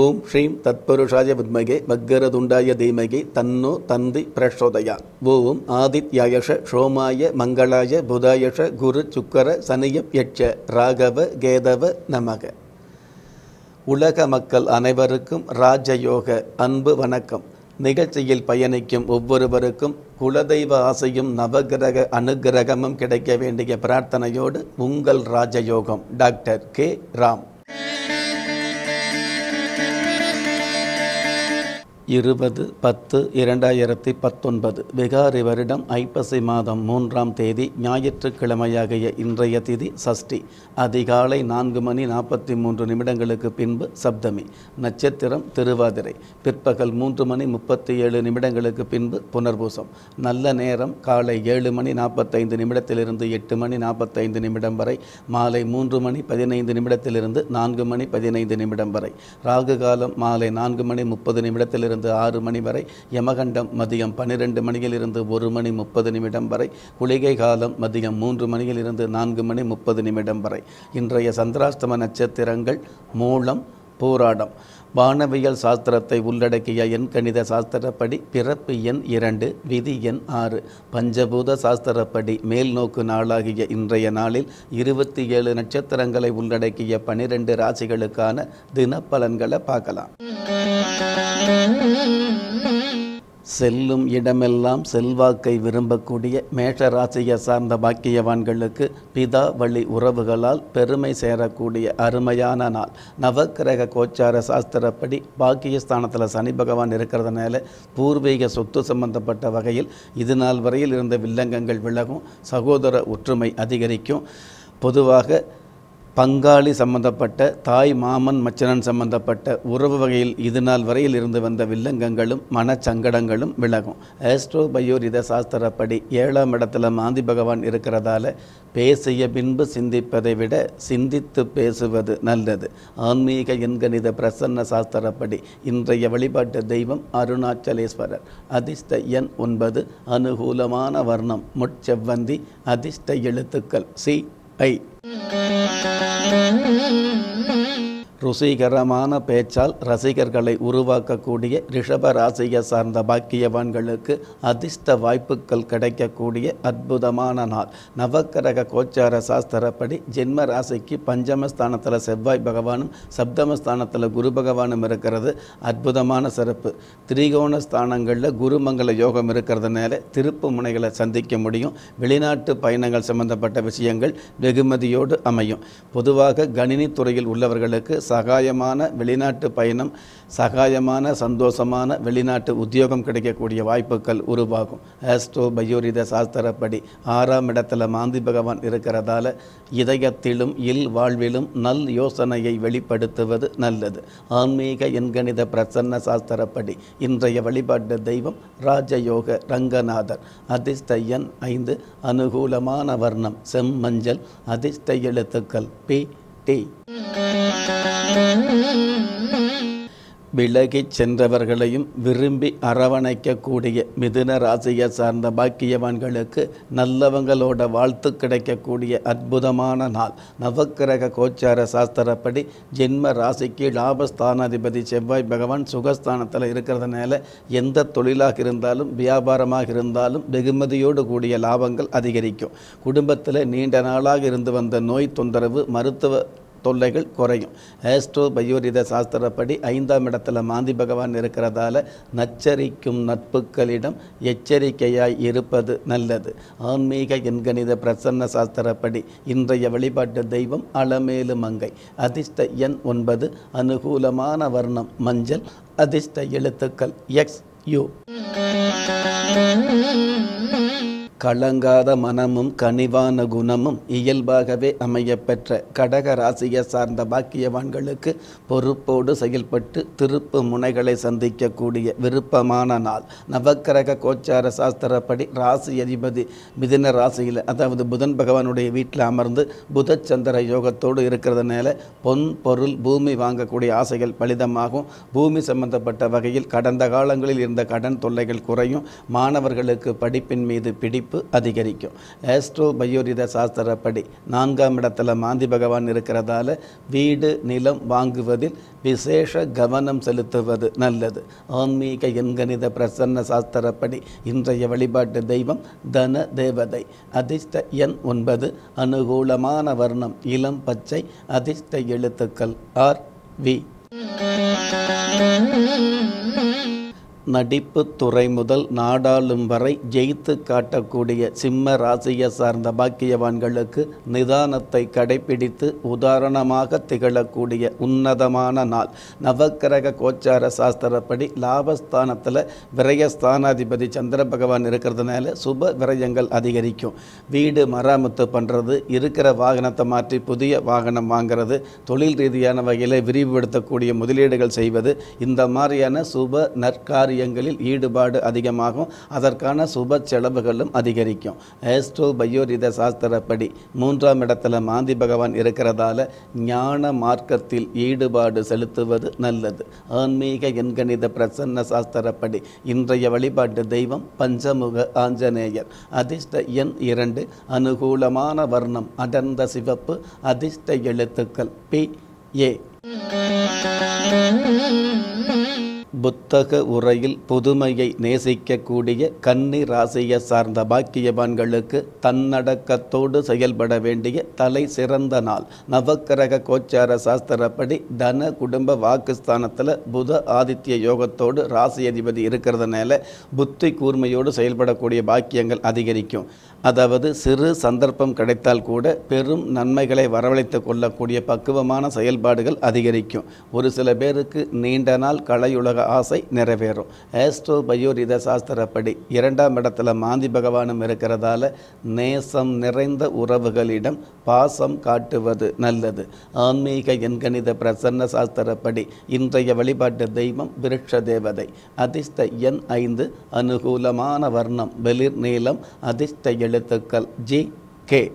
ஓம் ஸ்ரீம் தத்பருஷாய வித்மகே வக்கரதுண்டாய தீமகே தன்னோ தந்தி பிரசோதயா. ஓம் ஆதித்யாயஷ ஷோமாய மங்களாய புதாயஷ குரு சுக்கர சனியம் யட்ச ராகவ கேதவ நமக. உலக மக்கள் அனைவருக்கும் ராஜயோக அன்பு வணக்கம். நிகழ்ச்சியில் பயணிக்கும் ஒவ்வொருவருக்கும் குலதெய்வ ஆசையும் நவகிரக அனுகிரகமும் கிடைக்க வேண்டிய பிரார்த்தனையோடு உங்கள் ராஜயோகம். Doctor K. ராம். இருபது பத்து இரண்டாயிரத்தி பத்தொன்பது விகாரி வருடம் ஐப்பசி மாதம் மூன்றாம் தேதி ஞாயிற்றுக்கிழமையாகிய இன்றைய திதி சஷ்டி. அதிகாலை நான்கு மணி நாற்பத்தி மூன்று நிமிடங்களுக்கு பின்பு சப்தமி. நட்சத்திரம் திருவாதிரை. பிற்பகல் மூன்று மணி முப்பத்தி ஏழு நிமிடங்களுக்கு பின்பு புனர்பூசம். நல்ல நேரம் காலை ஏழு மணி நாற்பத்தைந்து நிமிடத்திலிருந்து எட்டு மணி நாற்பத்தைந்து நிமிடம் வரை மாலை மூன்று மணி பதினைந்து நிமிடத்திலிருந்து நான்கு மணி பதினைந்து நிமிடம் வரை. ராகு காலம் மாலை நான்கு மணி முப்பது நிமிடத்திலிருந்து இருந்து ஆறு மணி வரை யமகண்டம் மதியம் பன்னிரெண்டு மணியிலிருந்து ஒரு மணி முப்பது நிமிடம் வரை குளிகை காலம் மதியம் மூன்று மணியிலிருந்து நான்கு மணி முப்பது நிமிடம் வரை. இன்றைய சந்திராஷ்டம நட்சத்திரங்கள் மூலம் போராடம் வானவியல் சாஸ்திரத்தை உள்ளடக்கிய எண்கணித சாஸ்திரப்படி பிறப்பு எண் இரண்டு விதி எண் ஆறு. பஞ்சபூத சாஸ்திரப்படி மேல் நோக்கு நாளாகிய இன்றைய நாளில் இருபத்தி ஏழு நட்சத்திரங்களை உள்ளடக்கிய பனிரெண்டு ராசிகளுக்கான தினப்பலன்களை பார்க்கலாம். செல்லும் இடமெல்லாம் செல்வாக்கை விரும்பக்கூடிய மேஷ ராசியை சார்ந்த பாக்கியவான்களுக்கு பிதா வழி உறவுகளால் பெருமை சேரக்கூடிய அருமையான நாள். நவக்கிரக கோச்சார சாஸ்திரப்படி பாக்கியஸ்தானத்தில் சனி பகவான் இருக்கிறதுனால பூர்வீக சொத்து சம்பந்தப்பட்ட வகையில் இது நாள் வரையில் இருந்த வில்லங்கங்கள் விலகும். சகோதர ஒற்றுமை அதிகரிக்கும். பொதுவாக பங்காளி சம்பந்தப்பட்ட தாய் மாமன் மச்சனன் சம்பந்தப்பட்ட உறவு வகையில் இது நாள் வரையில் இருந்து வந்த வில்லங்கங்களும் மனச்சங்கடங்களும் விலகும். ஆஸ்ட்ரோ பயோரித சாஸ்திரப்படி ஏழாம் இடத்துல மாந்தி பகவான் இருக்கிறதால பேசிய பின்பு சிந்திப்பதை விட சிந்தித்து பேசுவது நல்லது. ஆன்மீக எண்கணித பிரசன்ன சாஸ்திரப்படி இன்றைய வழிபாட்டு தெய்வம் அருணாச்சலேஸ்வரர். அதிர்ஷ்ட எண் ஒன்பது அனுகூலமான வர்ணம் முட்செவ்வந்தி அதிர்ஷ்ட எழுத்துக்கள் சி はい。ருசிகரமான பேச்சால் ரசிகர்களை உருவாக்கக்கூடிய ரிஷப ராசியை சார்ந்த பாக்கியவான்களுக்கு அதிர்ஷ்ட வாய்ப்புகள் கிடைக்கக்கூடிய அற்புதமான நாள். நவக்கரக கோச்சார சாஸ்திரப்படி ஜென்ம ராசிக்கு பஞ்சமஸ்தானத்தில் செவ்வாய் பகவானும் சப்தமஸ்தானத்தில் குரு பகவானும் இருக்கிறது. அற்புதமான சிறப்பு. திரிகோண ஸ்தானங்களில் குருமங்கல யோகம் இருக்கிறதுனால திருப்பு முனைகளை சந்திக்க முடியும். வெளிநாட்டு பயணங்கள் சம்பந்தப்பட்ட விஷயங்கள் வெகுமதியோடு அமையும். பொதுவாக கணினி துறையில் உள்ளவர்களுக்கு சகாயமான வெளிநாட்டு பயணம் சகாயமான சந்தோஷமான வெளிநாட்டு உத்தியோகம் கிடைக்கக்கூடிய வாய்ப்புகள் உருவாகும். ஆஸ்ட்ரோ பயோரித சாஸ்திரப்படி ஆறாம் இடத்துல மாந்தி பகவான் இருக்கிறதால இதயத்திலும் இல் வாழ்விலும் நல் யோசனையை வெளிப்படுத்துவது நல்லது. ஆன்மீக எண்கணித பிரசன்ன சாஸ்திரப்படி இன்றைய வழிபாட்டு தெய்வம் ராஜயோக ரங்கநாதர். அதிர்ஷ்ட ஐந்து அனுகூலமான வர்ணம் செம்மஞ்சள் அதிர்ஷ்ட எழுத்துக்கள் பி டி விலகிச் சென்றவர்களையும் விரும்பி அரவணைக்கக்கூடிய மிதுன ராசியை சார்ந்த பாக்கியவான்களுக்கு நல்லவங்களோட வாழ்த்து கிடைக்கக்கூடிய அற்புதமான நாள். நவக்கிரக கோச்சார சாஸ்திரப்படி ஜென்ம ராசிக்கு லாபஸ்தானாதிபதி செவ்வாய் பகவான் சுகஸ்தானத்தில் இருக்கிறதுனால எந்த தொழிலாக இருந்தாலும் வியாபாரமாக இருந்தாலும் வெகுமதியோடு கூடிய லாபங்கள் அதிகரிக்கும். குடும்பத்தில் நீண்ட நாளாக இருந்து வந்த நோய் தொந்தரவு மருத்துவ தொல்லைகள் குறையும். ஆஸ்ட்ரோ பயோரித சாஸ்திரப்படி ஐந்தாம் இடத்துல மாந்தி பகவான் இருக்கிறதால நச்சரிக்கும் நட்புகளிடம் எச்சரிக்கையாய் இருப்பது நல்லது. ஆன்மீக எண்கணித பிரசன்ன சாஸ்திரப்படி இன்றைய வழிபாட்டு தெய்வம் அலமேலு மங்கை. அதிர்ஷ்ட எண் ஒன்பது அனுகூலமான வர்ணம் மஞ்சள் அதிர்ஷ்ட எழுத்துக்கள் எக்ஸ் யூ. கலங்காத மனமும் கனிவான குணமும் இயல்பாகவே அமையப்பெற்ற கடக ராசியை சார்ந்த பாக்கியவான்களுக்கு பொறுப்போடு செயல்பட்டு திருப்பு முனைகளை சந்திக்கக்கூடிய விருப்பமான நாள். நவக்கிரக கோச்சார சாஸ்திரப்படி ராசி அதிபதி மிதின ராசியில் அதாவது புதன் பகவானுடைய வீட்டில் அமர்ந்து புதச்சந்திர யோகத்தோடு இருக்கிறதுனால பொன் பொருள் பூமி வாங்கக்கூடிய ஆசைகள் பலிதமாகும். பூமி சம்பந்தப்பட்ட வகையில் கடந்த காலங்களில் இருந்த கடன் தொல்லைகள் குறையும். மாணவர்களுக்கு படிப்பின் மீது பிடிப்பு மதிப்பு அதிகரிக்கும். ஆஸ்ட்ரோ பயோரித சாஸ்திரப்படி நான்காம் இடத்துல மாந்தி பகவான் இருக்கிறதால வீடு நிலம் வாங்குவதில் விசேஷ கவனம் செலுத்துவது நல்லது. ஆன்மீக எண்கணித பிரசன்ன சாஸ்திரப்படி இன்றைய வழிபாட்டு தெய்வம் தன தேவதை. அதிர்ஷ்ட எண் ஒன்பது அனுகூலமான வர்ணம் இளம் பச்சை அதிர்ஷ்ட எழுத்துக்கள் ஆர் வி நடிப்பு துறை முதல் நாடாளும் வரை ஜெயித்து காட்டக்கூடிய சிம்ம ராசியை சார்ந்த பாக்கியவான்களுக்கு நிதானத்தை கடைபிடித்து உதாரணமாக திகழக்கூடிய உன்னதமான நாள். நவக்கிரக கோச்சார சாஸ்திரப்படி லாபஸ்தானத்தில் விரயஸ்தானாதிபதி சந்திர பகவான் இருக்கிறதுனால சுப விரயங்கள் அதிகரிக்கும். வீடு மராமத்து பண்ணுறது இருக்கிற வாகனத்தை மாற்றி புதிய வாகனம் வாங்குறது தொழில் ரீதியான வகையில் விரிவுபடுத்தக்கூடிய முதலீடுகள் செய்வது இந்த மாதிரியான சுப நற்காரிய காரியங்களில் ஈடுபாடு அதிகமாகும். அதற்கான சுப செலவுகளும் அதிகரிக்கும். ஏஸ்ட்ரோ பயோரித சாஸ்திரப்படி மூன்றாம் இடத்துல மாந்தி பகவான் இருக்கிறதால ஞான மார்க்கத்தில் ஈடுபாடு செலுத்துவது நல்லது. ஆன்மீக எண்கணித பிரசன்ன சாஸ்திரப்படி இன்றைய வழிபாட்டு தெய்வம் பஞ்சமுக ஆஞ்சநேயர். அதிர்ஷ்ட எண் இரண்டு அனுகூலமான வர்ணம் அடர்ந்த சிவப்பு அதிர்ஷ்ட எழுத்துக்கள் பி ஏ. புத்தக உரையில் புதுமையை நேசிக்கக்கூடிய கன்னி ராசியை சார்ந்த பாக்கியவான்களுக்கு தன்னடக்கத்தோடு செயல்பட வேண்டிய தலை சிறந்த நாள். நவக்கிரக கோச்சார சாஸ்திரப்படி தன குடும்ப வாக்குஸ்தானத்தில் புத ஆதித்ய யோகத்தோடு ராசி அதிபதி இருக்கிறதுனால புத்தி கூர்மையோடு செயல்படக்கூடிய பாக்கியங்கள் அதிகரிக்கும். அதாவது சிறு சந்தர்ப்பம் கிடைத்தால் கூட பெரும் நன்மைகளை வரவழைத்து கொள்ளக்கூடிய பக்குவமான செயல்பாடுகள் அதிகரிக்கும். ஒரு சில பேருக்கு நீண்ட நாள் கலையுலக ஆசை நிறைவேறும். ஆஸ்ட்ரோ பயோரித சாஸ்திரப்படி இரண்டாம் இடத்துல மாந்தி பகவானும் இருக்கிறதால நேசம் நிறைந்த உறவுகளிடம் பாசம் காட்டுவது நல்லது. ஆன்மீக எண்கணித பிரசன்ன சாஸ்திரப்படி இன்றைய வழிபாட்டு தெய்வம் விருட்ச தேவதை. அதிர்ஷ்ட எண் ஐந்து அனுகூலமான வர்ணம் வெளிர் நீளம் அதிர்ஷ்ட எழுத்துக்கள் ஜி கே.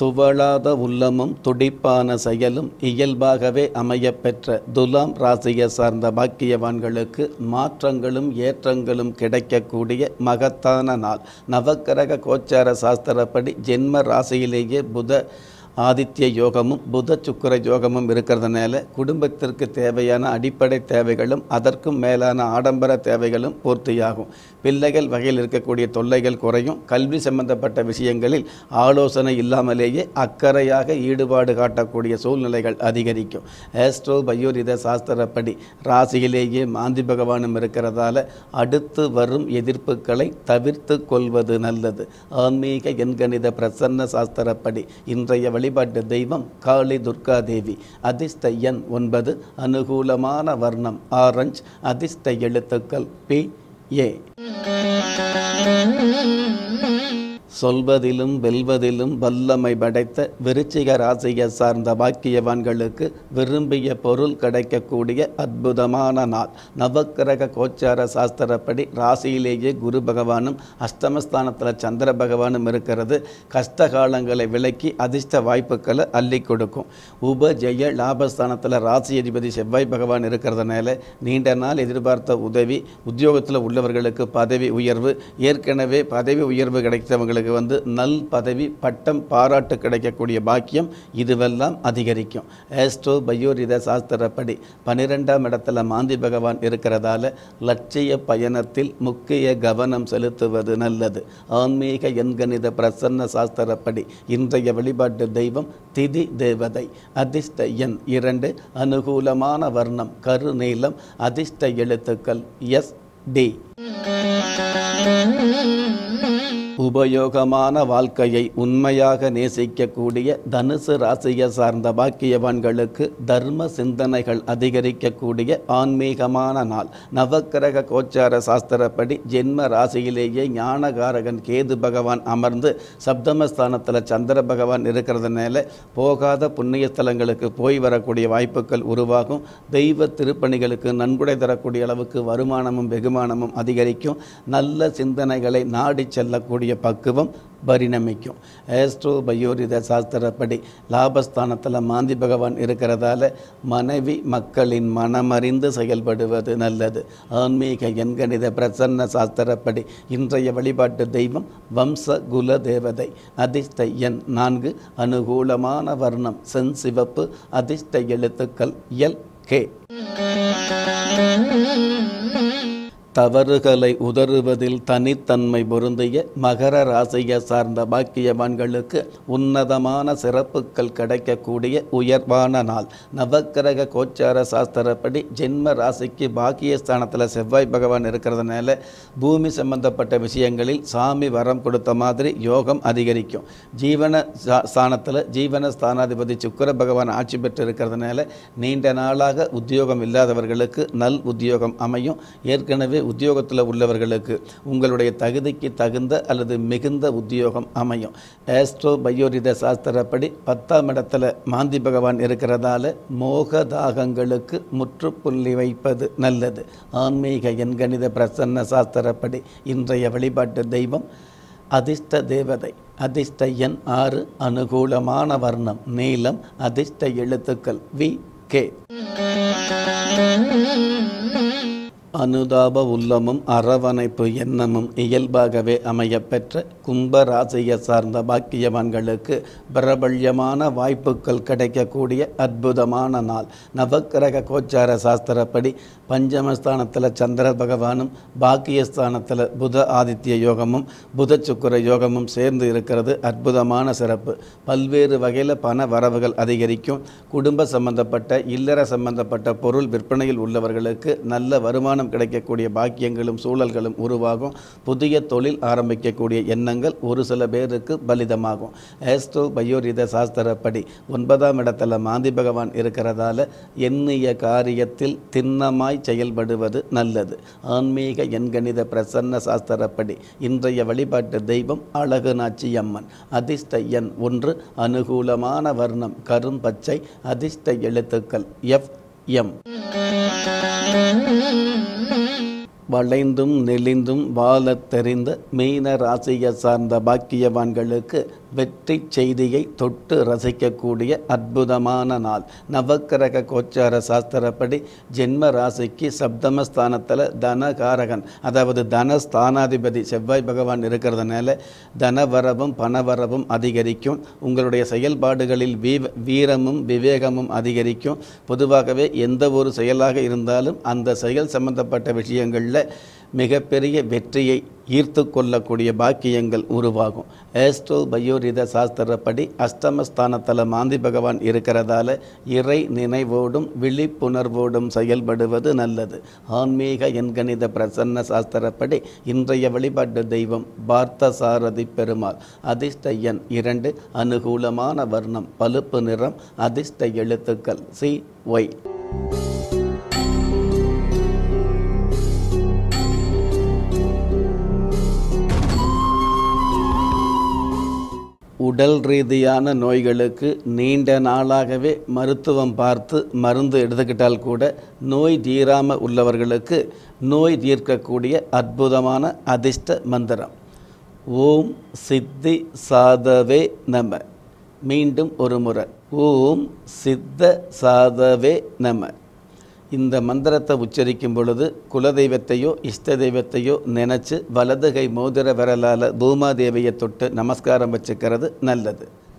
துவளாத உள்ளமும் துடிப்பான செயலும் இயல்பாகவே அமையப்பெற்ற துலாம் ராசியை சார்ந்த பாக்கியவான்களுக்கு மாற்றங்களும் ஏற்றங்களும் கிடைக்கக்கூடிய மகத்தான நாள். நவக்கிரக கோச்சார சாஸ்திரப்படி ஜென்ம ராசியிலேயே புத ஆதித்ய யோகமும் புத சுக்கர யோகமும் இருக்கிறதுனால குடும்பத்திற்கு தேவையான அடிப்படை தேவைகளும் அதற்கும் மேலான ஆடம்பர தேவைகளும் பூர்த்தியாகும். பிள்ளைகள் வகையில் இருக்கக்கூடிய தொல்லைகள் குறையும். கல்வி சம்பந்தப்பட்ட விஷயங்களில் ஆலோசனை இல்லாமலேயே அக்கறையாக ஈடுபாடு காட்டக்கூடிய சூழ்நிலைகள் அதிகரிக்கும். ஆஸ்ட்ரோ பயோரித சாஸ்திரப்படி ராசியிலேயே மாந்தி பகவானும் இருக்கிறதால அடுத்து வரும் எதிர்ப்புகளை தவிர்த்து கொள்வது நல்லது. ஆன்மீக எண்கணித பிரசன்ன சாஸ்திரப்படி இன்றைய வழிபாட்டு தெய்வம் காளி துர்கா தேவி. அதிர்ஷ்ட எண் ஒன்பது அனுகூலமான வர்ணம் ஆரஞ்ச் அதிர்ஷ்ட எழுத்துக்கள் பி ஏ. சொல்வதிலும் வெல்வதிலும் வல்லமை படைத்த விருச்சிக ராசியை சார்ந்த பாக்கியவான்களுக்கு விரும்பிய பொருள் கிடைக்கக்கூடிய அற்புதமான நாள். நவக்கிரக கோச்சார சாஸ்திரப்படி ராசியிலேயே குரு பகவானும் அஷ்டமஸ்தானத்தில் சந்திர பகவானும் இருக்கிறது. கஷ்ட காலங்களை விலக்கி அதிர்ஷ்ட வாய்ப்புகளை அள்ளி கொடுக்கும். உப ஜெய லாபஸ்தானத்தில் ராசி அதிபதி செவ்வாய் பகவான் இருக்கிறதுனால நீண்ட நாள் எதிர்பார்த்த உதவி உத்தியோகத்தில் உள்ளவர்களுக்கு பதவி உயர்வு ஏற்கனவே பதவி உயர்வு கிடைத்தவங்களுக்கு வந்து நல் பதவி பட்டம் பாராட்டு கிடைக்கக்கூடிய பாக்கியம் இதுவெல்லாம் அதிகரிக்கும். ஏஸ்ட்ரோ பயோரித சாஸ்திரப்படி பனிரெண்டாம் இடத்துல மாந்தி பகவான் இருக்கிறதால லட்சிய பயணத்தில் முக்கிய கவனம் செலுத்துவது நல்லது. ஆன்மீக எண்கணித பிரசன்ன சாஸ்திரப்படி இன்றைய வழிபாட்டு தெய்வம் திதி தேவதை. அதிர்ஷ்ட எண் இரண்டு அனுகூலமான வர்ணம் கருநீலம் அதிர்ஷ்ட எழுத்துக்கள் எஸ் டி உபயோகமான வாழ்க்கையை உண்மையாக நேசிக்கக்கூடிய தனுசு ராசியை சார்ந்த பாக்கியவான்களுக்கு தர்ம சிந்தனைகள் அதிகரிக்கக்கூடிய ஆன்மீகமான நாள். நவக்கிரக கோச்சார சாஸ்திரப்படி ஜென்ம ராசியிலேயே ஞானகாரகன் கேது பகவான் அமர்ந்து சப்தமஸ்தானத்தில் சந்திர பகவான் இருக்கிறதுனால போகாத புண்ணிய ஸ்தலங்களுக்கு போய் வரக்கூடிய வாய்ப்புகள் உருவாகும். தெய்வ திருப்பணிகளுக்கு நன்கொடை தரக்கூடிய அளவுக்கு வருமானமும் வெகுமானமும் அதிகரிக்கும். நல்ல சிந்தனைகளை நாடி செல்லக்கூடிய செய்யக்கூடிய பக்குவம் பரிணமிக்கும். ஏஸ்ட்ரோ பயோரித சாஸ்திரப்படி லாபஸ்தானத்தில் மாந்தி பகவான் இருக்கிறதால மனைவி மக்களின் மனமறிந்து செயல்படுவது நல்லது. ஆன்மீக எண்கணித பிரசன்ன சாஸ்திரப்படி இன்றைய வழிபாட்டு தெய்வம் வம்ச குல தேவதை. அதிர்ஷ்ட எண் நான்கு அனுகூலமான வர்ணம் செஞ்சிவப்பு அதிர்ஷ்ட எழுத்துக்கள் எல் கே. தவறுகளை உதறுவதில் தனித்தன்மை பொருந்திய மகர ராசியை சார்ந்த பாக்கியவான்களுக்கு உன்னதமான சிறப்புகள் கிடைக்கக்கூடிய உயர்வான நாள். நவக்கிரக கோச்சார சாஸ்திரப்படி ஜென்ம ராசிக்கு பாக்கியஸ்தானத்தில் செவ்வாய் பகவான் இருக்கிறதுனால பூமி சம்பந்தப்பட்ட விஷயங்களில் சாமி வரம் கொடுத்த மாதிரி யோகம் அதிகரிக்கும். ஜீவன ஸ்தானத்தில் ஜீவன ஸ்தானாதிபதி சுக்கிர பகவான் ஆட்சி பெற்று இருக்கிறதுனால நீண்ட நாளாக உத்தியோகம் இல்லாதவர்களுக்கு நல் உத்தியோகம் அமையும். ஏற்கனவே உத்தியோகத்தில் உள்ளவர்களுக்கு உங்களுடைய தகுதிக்கு தகுந்த அல்லது மிகுந்த உத்தியோகம் அமையும். ஆஸ்ட்ரோ பயோரித சாஸ்திரப்படி பத்தாம் இடத்துல மாந்தி பகவான் இருக்கிறதால மோக தாகங்களுக்கு முற்றுப்புள்ளி வைப்பது நல்லது. ஆன்மீக எண்கணித பிரசன்ன சாஸ்திரப்படி இன்றைய வழிபாட்டு தெய்வம் அதிர்ஷ்ட தேவதை. அதிர்ஷ்ட எண் ஆறு அனுகூலமான வர்ணம். நீளம் அதிர்ஷ்ட எழுத்துக்கள். V K. அனுதாப உள்ளமும் அரவணைப்பு எண்ணமும் இயல்பாகவே அமையப்பெற்ற கும்ப ராசியை சார்ந்த பாக்கியவான்களுக்கு பிரபல்யமான வாய்ப்புகள் கிடைக்கக்கூடிய அற்புதமான நாள். நவக்கிரக கோச்சார சாஸ்திரப்படி பஞ்சமஸ்தானத்தில் சந்திர பகவானும் பாக்கியஸ்தானத்தில் புத ஆதித்ய யோகமும் புத சுக்கிர யோகமும் சேர்ந்து இருக்கிறது அற்புதமான சிறப்பு. பல்வேறு வகையில் பண வரவுகள் அதிகரிக்கும். குடும்ப சம்பந்தப்பட்ட இல்லற சம்பந்தப்பட்ட பொருள் விற்பனையில் உள்ளவர்களுக்கு நல்ல வருமானம் கிடைக்கக்கூடிய பாக்கியங்களும் சூழல்களும் உருவாகும். புதிய தொழில் ஆரம்பிக்கக்கூடிய எண்ணங்கள் ஒரு சில பேருக்கு பலிதமாகும். ஏஸ்டோ பயோரித சாஸ்திரப்படி ஒன்பதாம் இடத்துல மாந்தி பகவான் இருக்கிறதால எண்ணிய காரியத்தில் திண்ணமாய் செயல்படுவது நல்லது. ஆன்மீக எண்கணித பிரசன்ன சாஸ்திரப்படி இன்றைய வழிபாட்டு தெய்வம் அழகு நாச்சி அம்மன். அதிர்ஷ்ட எண் ஒன்று அனுகூலமான வர்ணம் கரும்பச்சை அதிர்ஷ்ட எழுத்துக்கள் எஃப் எம். வளைந்தும் நெளிந்தும் வாழத் தெரிந்த மீன ராசியை சார்ந்த பாக்கியவான்களுக்கு வெற்றி செய்தியை தொட்டு ரசிக்கக்கூடிய அற்புதமான நாள். நவக்கிரக கோச்சார சாஸ்திரப்படி ஜென்ம ராசிக்கு சப்தமஸ்தானத்தில் தனகாரகன். அதாவது தனஸ்தானாதிபதி செவ்வாய் பகவான் இருக்கிறதுனால தனவரவும் பணவரவும் அதிகரிக்கும். உங்களுடைய செயல்பாடுகளில் வீவ வீரமும் விவேகமும் அதிகரிக்கும். பொதுவாகவே எந்த ஒரு செயலாக இருந்தாலும் அந்த செயல் சம்பந்தப்பட்ட விஷயங்களில் மிகப்பெரிய வெற்றியை ஈர்த்து கொள்ளக்கூடிய பாக்கியங்கள் உருவாகும். ஏஸ்ட்ரோ பயோரித சாஸ்திரப்படி அஷ்டமஸ்தானத்தில் மாந்தி பகவான் இருக்கிறதால இறை நினைவோடும் விழிப்புணர்வோடும் செயல்படுவது நல்லது. ஆன்மீக எண்கணித பிரசன்ன சாஸ்திரப்படி இன்றைய வழிபாட்டு தெய்வம் பார்த்தசாரதி பெருமாள். அதிர்ஷ்ட எண் இரண்டு அனுகூலமான வர்ணம் பழுப்பு நிறம் அதிர்ஷ்ட எழுத்துக்கள் சி ஒய். உடல் ரீதியான நோய்களுக்கு நீண்ட நாளாகவே மருத்துவம் பார்த்து மருந்து எடுத்துக்கிட்டால் கூட நோய் தீராமல் உள்ளவர்களுக்கு நோய் தீர்க்கக்கூடிய அற்புதமான அதிர்ஷ்ட மந்திரம். ஓம் சித்தி சாதவே நம. மீண்டும் ஒரு முறை. ஓம் சித்த சாதவே நம. இந்த மந்திரத்தை உச்சரிக்கும் பொழுது குலதெய்வத்தையோ இஷ்ட தெய்வத்தையோ நினச்சி வலது கை மோதிர விரலால் பூமாதேவியை தொட்டு நமஸ்காரம் வச்சுக்கிறது நல்லது.